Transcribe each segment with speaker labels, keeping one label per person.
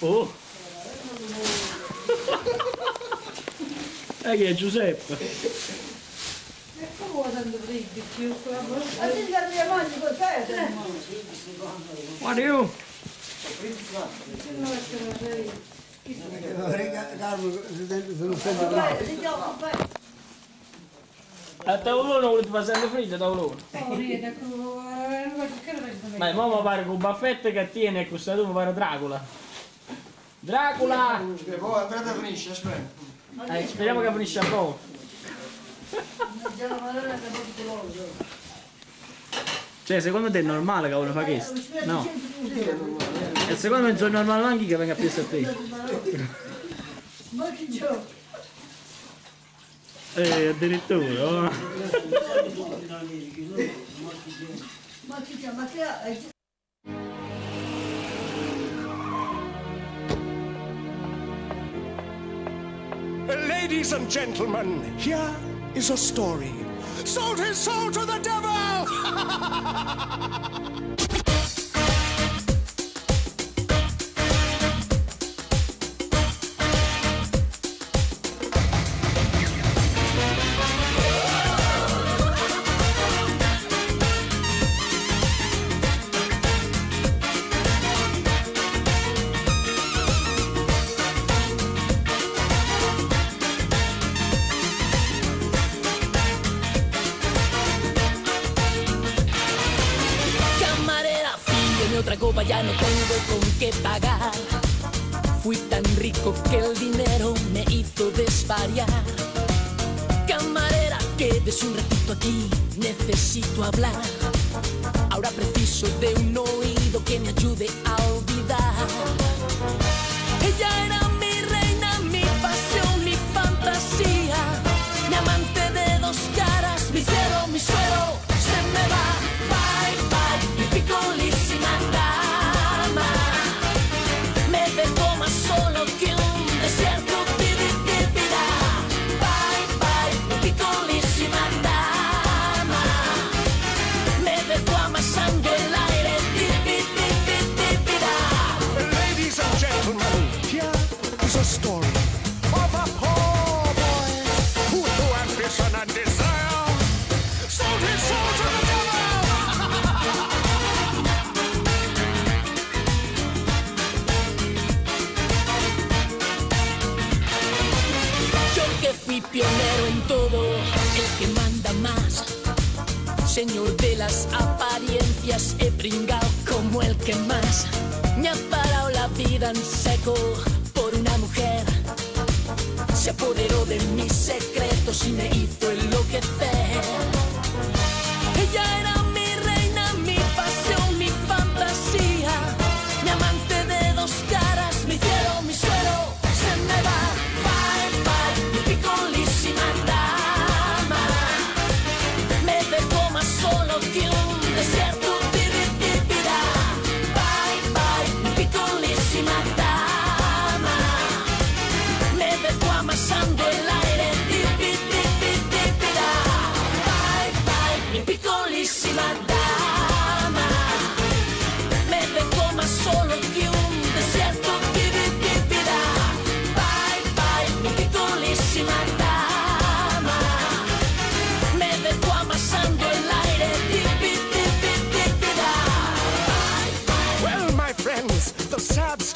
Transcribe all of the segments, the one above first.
Speaker 1: Oh! E che è Giuseppe?
Speaker 2: E come tanto freddo più qua?
Speaker 3: A te che mia moglie con te?
Speaker 1: Guarda io!
Speaker 2: Non è che non sei.
Speaker 4: Carlo, se non sente bravo.
Speaker 1: A tavolone volete fare sempre freddo a tavolone?
Speaker 2: Oh, non è
Speaker 1: Ma mamma pare con baffette che tiene e mi pare Dracula. Dracula!
Speaker 5: E poi aspetta finisce, aspetta.
Speaker 1: Eh, speriamo che finisce a poco. Cioè, secondo te è normale che uno fa questo? No. E secondo me è normale anche che venga più a te.
Speaker 3: Ma che gioco?
Speaker 1: Eh, addirittura. oh.
Speaker 3: Ma che gioco? Ma che
Speaker 6: Ladies and gentlemen, here is a story. Sold his soul to the devil!
Speaker 7: ya no tengo con qué pagar. Fui tan rico que el dinero me hizo desvariar. Camarera, quédese un ratito aquí, necesito hablar. Ahora preciso de un oído que me ayude a olvidar. Ella era Señor de las apariencias, he pringado como el que más. Me ha parado la vida en seco por una mujer. Se apoderó de mis secretos y me hizo enloquecer. Ella era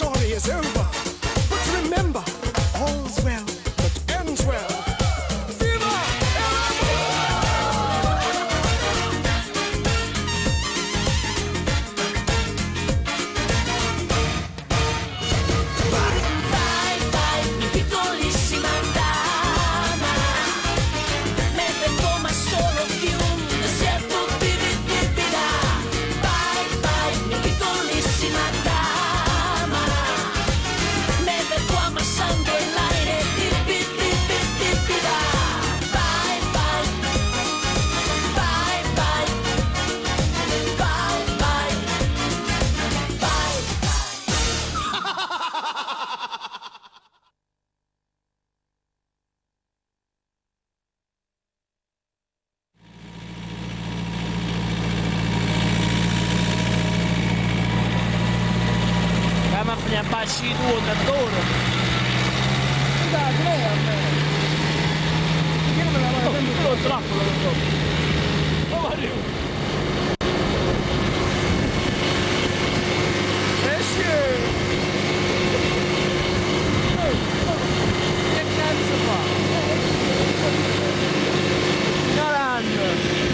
Speaker 6: story is over.
Speaker 1: Tu, trattore.
Speaker 4: Dai, dai, a me. Perché non me la
Speaker 1: Oh, io lo strappo, lo so. Oh, Mario.
Speaker 4: Esci!
Speaker 1: Che cazzo fa? Caramba.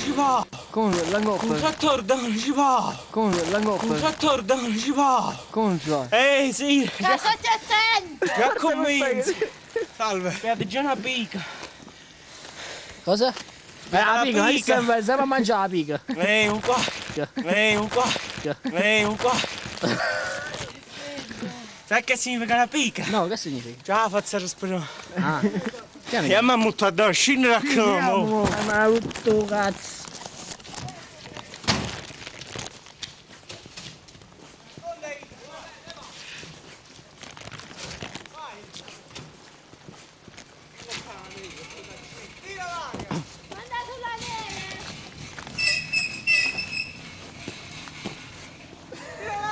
Speaker 5: Non ci va!
Speaker 4: Come
Speaker 5: Un
Speaker 4: l'angoppa?
Speaker 5: trattore non ci va!
Speaker 4: Come
Speaker 5: Un
Speaker 4: l'angoppa?
Speaker 5: trattore non ci va!
Speaker 4: Come ci va?
Speaker 5: Ehi sì!
Speaker 2: Stai attento!
Speaker 5: Già convinto! Salve! Abbiate già una pica!
Speaker 1: Cosa? Eh, la
Speaker 5: la
Speaker 1: pica,
Speaker 5: pica.
Speaker 1: adesso stiamo a mangiare la pica.
Speaker 5: Ehi un qua! Ehi un qua! Ehi un qua! Sai che significa una pica?
Speaker 1: No, che significa?
Speaker 5: Già faccio respirare!
Speaker 1: Ah. Che
Speaker 5: E a me butta addosso, scendere a camo!
Speaker 1: Ma tutto cazzo.
Speaker 2: Mandato la neve!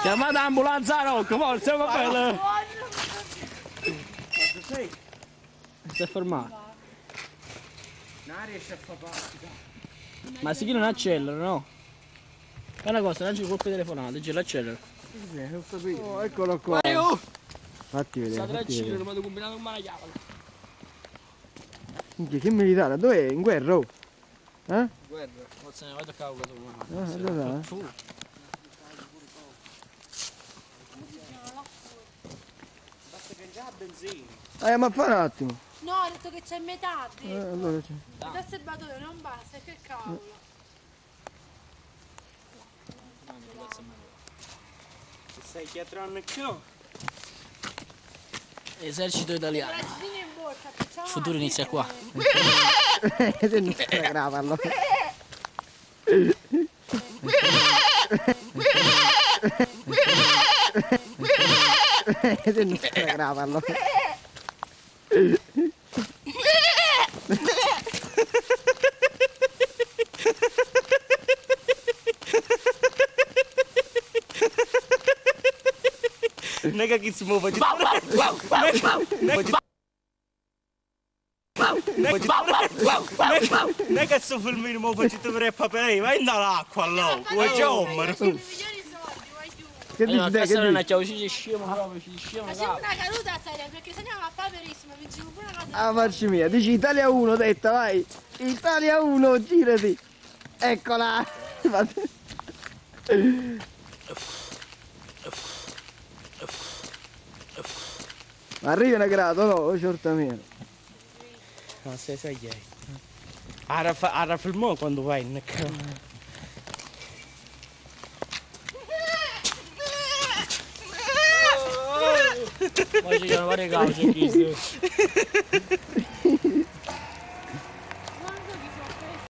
Speaker 1: Chiamate l'ambulanza a Rocco, forza, va bene. Si è fermato.
Speaker 5: Non riesce a fare parte!
Speaker 1: Ma si chi non accelera, no? È una cosa, lancia il colpo telefonato, dice l'accelera.
Speaker 4: Oh, eccolo qua.
Speaker 1: Mario!
Speaker 4: Fatti vedere,
Speaker 1: Sta
Speaker 4: vedere.
Speaker 1: non mi combinato un maiale.
Speaker 4: Minchia, che militare? Dov'è? In guerra? oh? Eh?
Speaker 1: Guarda, forse ne vado a cavo
Speaker 4: Ah, allora, eh.
Speaker 5: Basta che già benzina!
Speaker 4: Eh, ma fa un attimo.
Speaker 2: No, ho detto che c'è metà.
Speaker 4: Eh, allora c'è.
Speaker 2: Il serbatoio non basta, che cavolo.
Speaker 5: Se sei chiatrone più!
Speaker 1: Esercito italiano. Il futuro inizia qua.
Speaker 4: Se non stai a gravarlo. Se non stai a gravarlo.
Speaker 5: Nega chi si muove di Non è che sto filmino mo facete per papere, vai nell'acqua allora, vuoi già omero?
Speaker 4: Che
Speaker 1: Allora,
Speaker 4: dici te? Che
Speaker 1: non è chiave, ci scemo proprio, ci scemo
Speaker 2: Facciamo una caduta seria, perché se andiamo a paperissimo, vinciamo pure una cosa.
Speaker 4: Ah, facci mia. Dici Italia 1, detta, vai. Italia 1, girati. Eccola. Ma arrivi una grado, no? Ciorta mia.
Speaker 5: Ma sei sai chi è? Ara filmò quando vai in camera.
Speaker 1: tava legal gente.